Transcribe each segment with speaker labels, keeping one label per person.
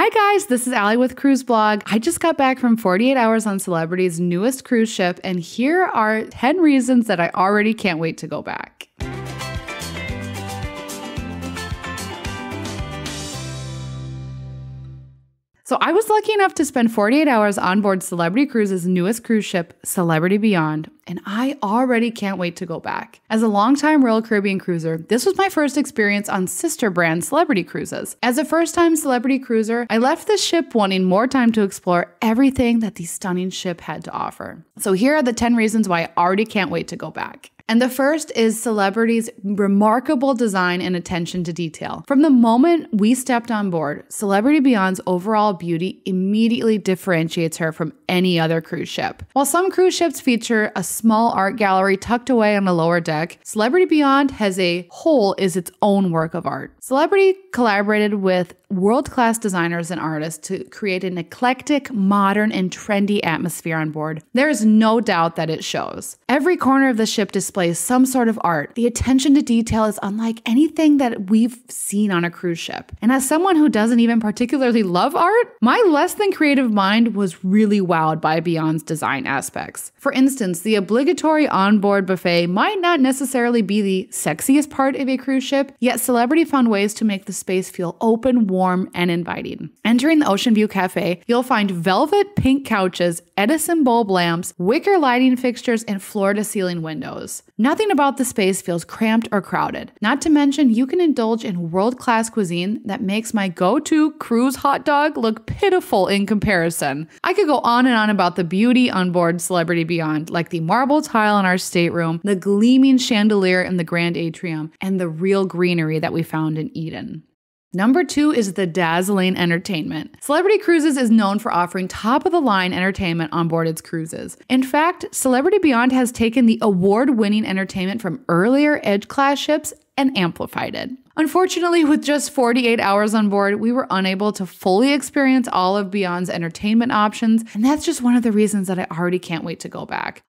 Speaker 1: Hi guys, this is Allie with Cruise Blog. I just got back from 48 hours on Celebrity's newest cruise ship, and here are 10 reasons that I already can't wait to go back. So I was lucky enough to spend 48 hours on board Celebrity Cruises' newest cruise ship, Celebrity Beyond, and I already can't wait to go back. As a longtime Royal Caribbean cruiser, this was my first experience on sister brand Celebrity Cruises. As a first-time Celebrity cruiser, I left the ship wanting more time to explore everything that the stunning ship had to offer. So here are the 10 reasons why I already can't wait to go back. And the first is Celebrity's remarkable design and attention to detail. From the moment we stepped on board, Celebrity Beyond's overall beauty immediately differentiates her from any other cruise ship. While some cruise ships feature a small art gallery tucked away on the lower deck, Celebrity Beyond has a whole is its own work of art. Celebrity collaborated with world class designers and artists to create an eclectic, modern, and trendy atmosphere on board. There is no doubt that it shows. Every corner of the ship displays some sort of art. The attention to detail is unlike anything that we've seen on a cruise ship. And as someone who doesn't even particularly love art, my less than creative mind was really wowed by Beyond's design aspects. For instance, the obligatory onboard buffet might not necessarily be the sexiest part of a cruise ship, yet Celebrity found ways to make the space feel open, warm, and inviting. Entering the Ocean View Cafe, you'll find velvet pink couches, Edison bulb lamps, wicker lighting fixtures, and floor to ceiling windows. Nothing about the space feels cramped or crowded. Not to mention, you can indulge in world class cuisine that makes my go to cruise hot dog look pitiful in comparison. I could go on and on about the beauty on board Celebrity Beyond, like the marble tile in our stateroom, the gleaming chandelier in the grand atrium, and the real greenery that we found in Eden. Number two is the dazzling entertainment. Celebrity Cruises is known for offering top of the line entertainment on board its cruises. In fact, Celebrity Beyond has taken the award winning entertainment from earlier Edge class ships and amplified it. Unfortunately, with just 48 hours on board, we were unable to fully experience all of Beyond's entertainment options, and that's just one of the reasons that I already can't wait to go back.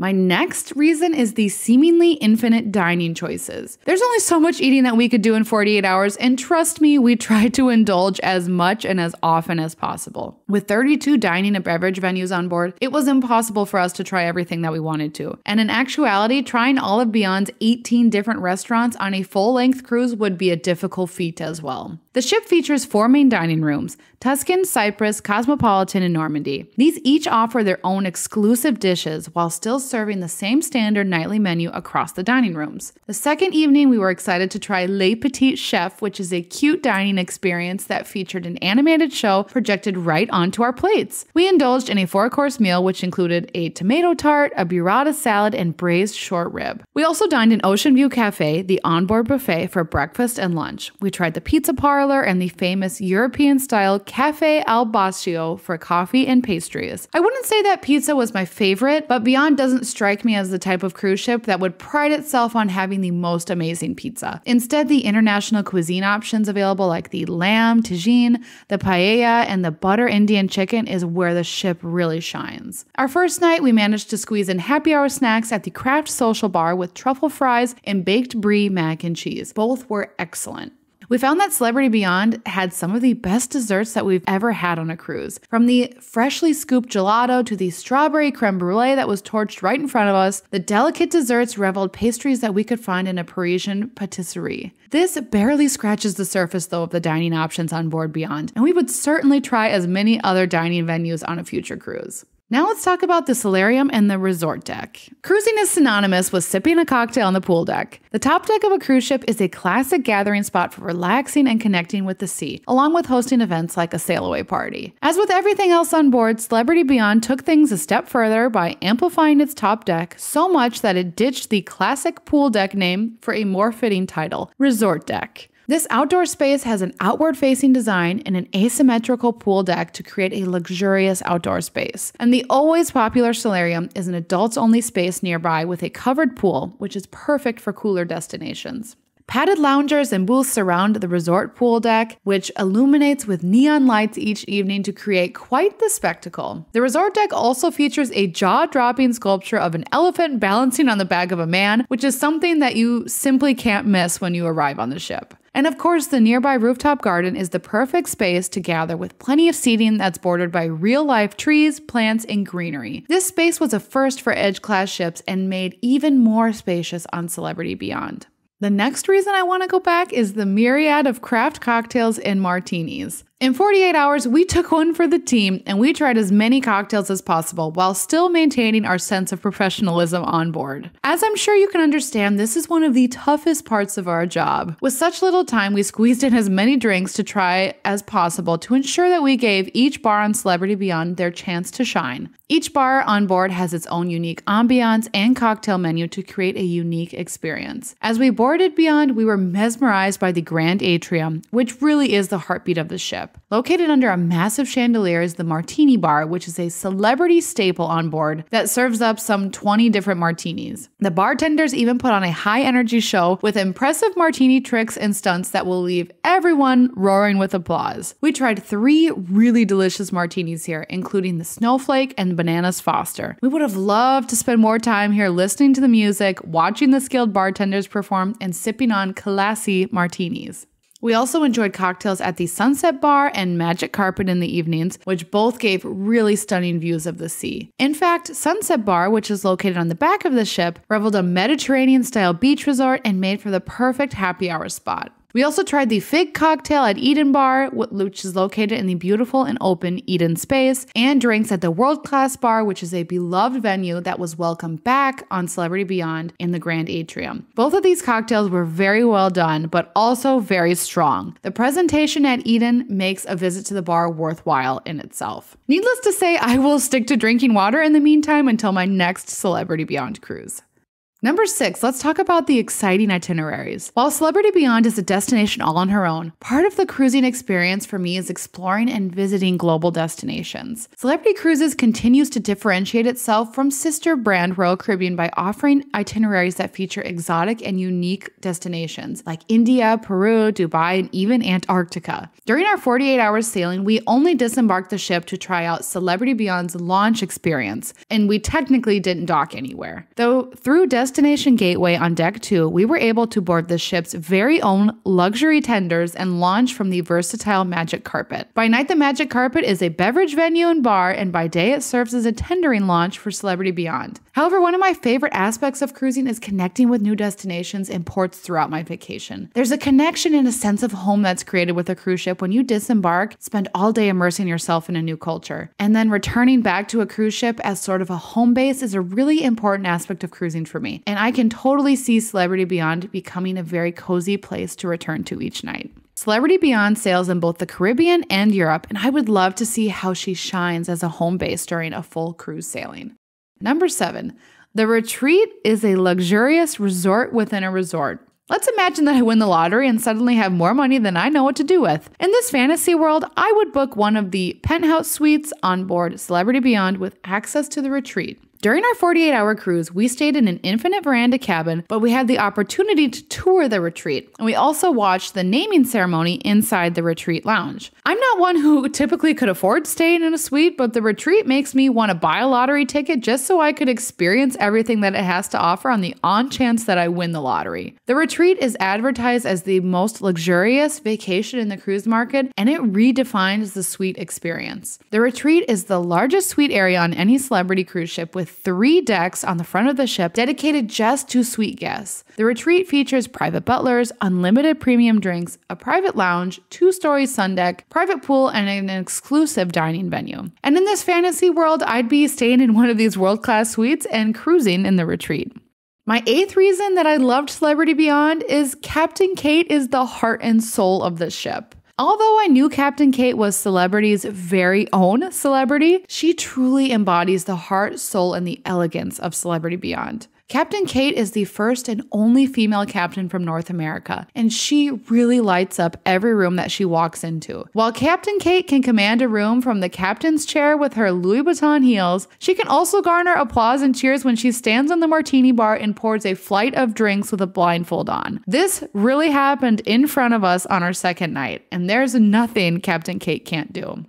Speaker 1: My next reason is the seemingly infinite dining choices. There's only so much eating that we could do in 48 hours, and trust me, we try to indulge as much and as often as possible. With 32 dining and beverage venues on board, it was impossible for us to try everything that we wanted to. And in actuality, trying all of Beyond's 18 different restaurants on a full length cruise would be a difficult feat as well. The ship features four main dining rooms Tuscan, Cyprus, Cosmopolitan, and Normandie. These each offer their own exclusive dishes while still serving the same standard nightly menu across the dining rooms. The second evening, we were excited to try Le Petit Chef, which is a cute dining experience that featured an animated show projected right onto our plates. We indulged in a four course meal, which included a tomato tart, a burrata salad, and braised short rib. We also dined in Ocean View Cafe, the onboard buffet, for breakfast and lunch. We tried the pizza parlor and the famous European style Cafe Al Bacio for coffee and pastries. I wouldn't say that pizza was my favorite, but Beyond doesn't strike me as the type of cruise ship that would pride itself on having the most amazing pizza. Instead, the international cuisine options available like the lamb, tagine, the paella, and the butter Indian chicken is where the ship really shines. Our first night, we managed to squeeze in happy hour snacks at the Craft Social Bar with truffle fries and baked brie mac and cheese. Both were excellent. We found that Celebrity Beyond had some of the best desserts that we've ever had on a cruise. From the freshly scooped gelato to the strawberry creme brulee that was torched right in front of us, the delicate desserts reveled pastries that we could find in a Parisian patisserie. This barely scratches the surface, though, of the dining options on board Beyond, and we would certainly try as many other dining venues on a future cruise. Now let's talk about the solarium and the resort deck. Cruising is synonymous with sipping a cocktail on the pool deck. The top deck of a cruise ship is a classic gathering spot for relaxing and connecting with the sea, along with hosting events like a sail away party. As with everything else on board, Celebrity Beyond took things a step further by amplifying its top deck so much that it ditched the classic pool deck name for a more fitting title, Resort Deck. This outdoor space has an outward facing design and an asymmetrical pool deck to create a luxurious outdoor space. And the always popular solarium is an adults only space nearby with a covered pool, which is perfect for cooler destinations. Padded loungers and booths surround the resort pool deck, which illuminates with neon lights each evening to create quite the spectacle. The resort deck also features a jaw dropping sculpture of an elephant balancing on the back of a man, which is something that you simply can't miss when you arrive on the ship. And of course, the nearby rooftop garden is the perfect space to gather with plenty of seating that's bordered by real life trees, plants, and greenery. This space was a first for Edge class ships and made even more spacious on Celebrity Beyond. The next reason I want to go back is the myriad of craft cocktails and martinis. In 48 hours, we took one for the team and we tried as many cocktails as possible while still maintaining our sense of professionalism on board. As I'm sure you can understand, this is one of the toughest parts of our job. With such little time, we squeezed in as many drinks to try as possible to ensure that we gave each bar on Celebrity Beyond their chance to shine. Each bar on board has its own unique ambiance and cocktail menu to create a unique experience. As we boarded Beyond, we were mesmerized by the grand atrium, which really is the heartbeat of the ship. Located under a massive chandelier is the Martini Bar, which is a celebrity staple on board that serves up some 20 different martinis. The bartenders even put on a high energy show with impressive martini tricks and stunts that will leave everyone roaring with applause. We tried three really delicious martinis here, including the Snowflake and Bananas Foster. We would have loved to spend more time here listening to the music, watching the skilled bartenders perform, and sipping on classy martinis. We also enjoyed cocktails at the Sunset Bar and Magic Carpet in the evenings, which both gave really stunning views of the sea. In fact, Sunset Bar, which is located on the back of the ship, reveled a Mediterranean style beach resort and made for the perfect happy hour spot. We also tried the Fig cocktail at Eden Bar, which is located in the beautiful and open Eden space, and drinks at the World Class Bar, which is a beloved venue that was welcomed back on Celebrity Beyond in the Grand Atrium. Both of these cocktails were very well done, but also very strong. The presentation at Eden makes a visit to the bar worthwhile in itself. Needless to say, I will stick to drinking water in the meantime until my next Celebrity Beyond cruise. Number six, let's talk about the exciting itineraries. While Celebrity Beyond is a destination all on her own, part of the cruising experience for me is exploring and visiting global destinations. Celebrity Cruises continues to differentiate itself from sister brand Royal Caribbean by offering itineraries that feature exotic and unique destinations like India, Peru, Dubai, and even Antarctica. During our 48 hours sailing, we only disembarked the ship to try out Celebrity Beyond's launch experience, and we technically didn't dock anywhere. Though through Destination Gateway on Deck 2, we were able to board the ship's very own luxury tenders and launch from the versatile Magic Carpet. By night, the Magic Carpet is a beverage venue and bar, and by day, it serves as a tendering launch for Celebrity Beyond. However, one of my favorite aspects of cruising is connecting with new destinations and ports throughout my vacation. There's a connection and a sense of home that's created with a cruise ship when you disembark, spend all day immersing yourself in a new culture. And then returning back to a cruise ship as sort of a home base is a really important aspect of cruising for me and I can totally see Celebrity Beyond becoming a very cozy place to return to each night. Celebrity Beyond sails in both the Caribbean and Europe, and I would love to see how she shines as a home base during a full cruise sailing. Number seven, the retreat is a luxurious resort within a resort. Let's imagine that I win the lottery and suddenly have more money than I know what to do with. In this fantasy world, I would book one of the penthouse suites on board Celebrity Beyond with access to the retreat. During our 48 hour cruise, we stayed in an infinite veranda cabin, but we had the opportunity to tour the retreat. And we also watched the naming ceremony inside the retreat lounge. I'm not one who typically could afford staying in a suite, but the retreat makes me want to buy a lottery ticket just so I could experience everything that it has to offer on the on chance that I win the lottery. The retreat is advertised as the most luxurious vacation in the cruise market, and it redefines the suite experience. The retreat is the largest suite area on any celebrity cruise ship with three decks on the front of the ship dedicated just to suite guests. The retreat features private butlers, unlimited premium drinks, a private lounge, two story sun deck, private pool, and an exclusive dining venue. And in this fantasy world, I'd be staying in one of these world class suites and cruising in the retreat. My eighth reason that I loved Celebrity Beyond is Captain Kate is the heart and soul of the ship. Although I knew Captain Kate was celebrity's very own celebrity, she truly embodies the heart, soul, and the elegance of Celebrity Beyond. Captain Kate is the first and only female captain from North America, and she really lights up every room that she walks into. While Captain Kate can command a room from the captain's chair with her Louis Vuitton heels, she can also garner applause and cheers when she stands on the martini bar and pours a flight of drinks with a blindfold on. This really happened in front of us on our second night, and there's nothing Captain Kate can't do.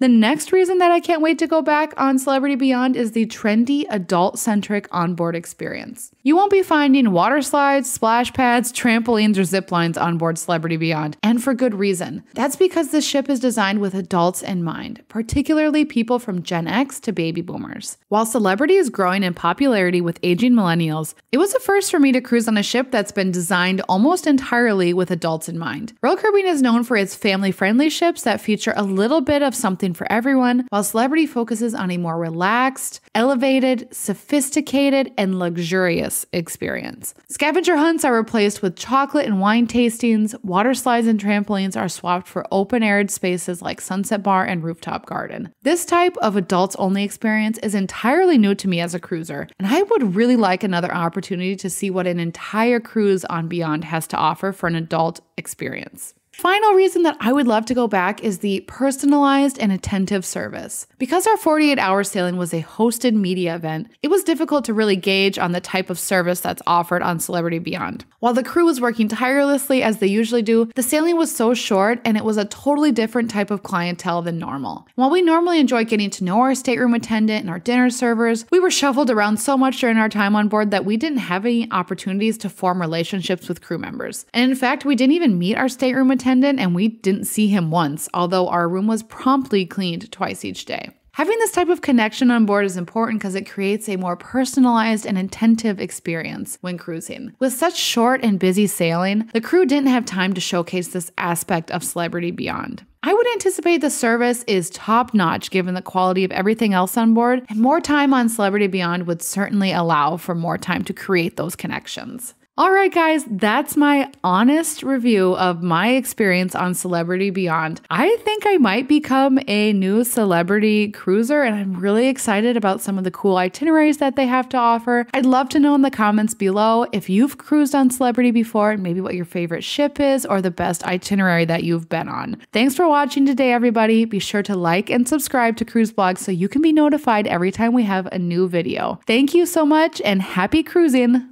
Speaker 1: The next reason that I can't wait to go back on Celebrity Beyond is the trendy, adult centric onboard experience. You won't be finding water slides, splash pads, trampolines, or zip lines on board Celebrity Beyond, and for good reason. That's because this ship is designed with adults in mind, particularly people from Gen X to baby boomers. While Celebrity is growing in popularity with aging millennials, it was a first for me to cruise on a ship that's been designed almost entirely with adults in mind. Royal Caribbean is known for its family friendly ships that feature a little bit of for everyone, while Celebrity focuses on a more relaxed, elevated, sophisticated, and luxurious experience. Scavenger hunts are replaced with chocolate and wine tastings, water slides and trampolines are swapped for open aired spaces like Sunset Bar and Rooftop Garden. This type of adults only experience is entirely new to me as a cruiser, and I would really like another opportunity to see what an entire cruise on Beyond has to offer for an adult experience. Final reason that I would love to go back is the personalized and attentive service. Because our 48 hour sailing was a hosted media event, it was difficult to really gauge on the type of service that's offered on Celebrity Beyond. While the crew was working tirelessly as they usually do, the sailing was so short and it was a totally different type of clientele than normal. While we normally enjoy getting to know our stateroom attendant and our dinner servers, we were shuffled around so much during our time on board that we didn't have any opportunities to form relationships with crew members. And in fact, we didn't even meet our stateroom attendant attendant and we didn't see him once, although our room was promptly cleaned twice each day. Having this type of connection on board is important because it creates a more personalized and attentive experience when cruising. With such short and busy sailing, the crew didn't have time to showcase this aspect of Celebrity Beyond. I would anticipate the service is top notch given the quality of everything else on board, and more time on Celebrity Beyond would certainly allow for more time to create those connections. All right, guys, that's my honest review of my experience on Celebrity Beyond. I think I might become a new celebrity cruiser, and I'm really excited about some of the cool itineraries that they have to offer. I'd love to know in the comments below if you've cruised on Celebrity before and maybe what your favorite ship is or the best itinerary that you've been on. Thanks for watching today, everybody. Be sure to like and subscribe to Cruise Blog so you can be notified every time we have a new video. Thank you so much and happy cruising!